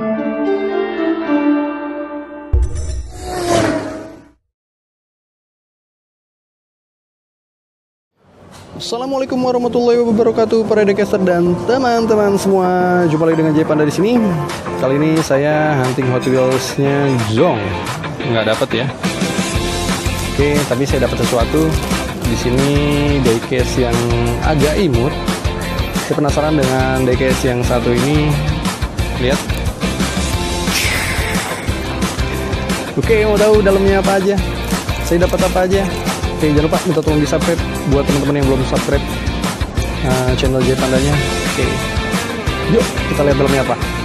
Assalamualaikum warahmatullahi wabarakatuh para decaster dan teman-teman semua. Jumpa lagi dengan J Panda di sini. Kali ini saya hunting Hot Wheels-nya Zong. Nggak dapat ya. Oke, tapi saya dapat sesuatu. Di sini diecast yang agak imut. Saya penasaran dengan diecast yang satu ini. Lihat. Oke, mau tahu dalamnya apa aja? Saya dapat apa aja? Oke, jangan lupa minta tolong di subscribe buat teman-teman yang belum subscribe uh, channel J Pandanya. Oke, yuk kita lihat dalamnya apa.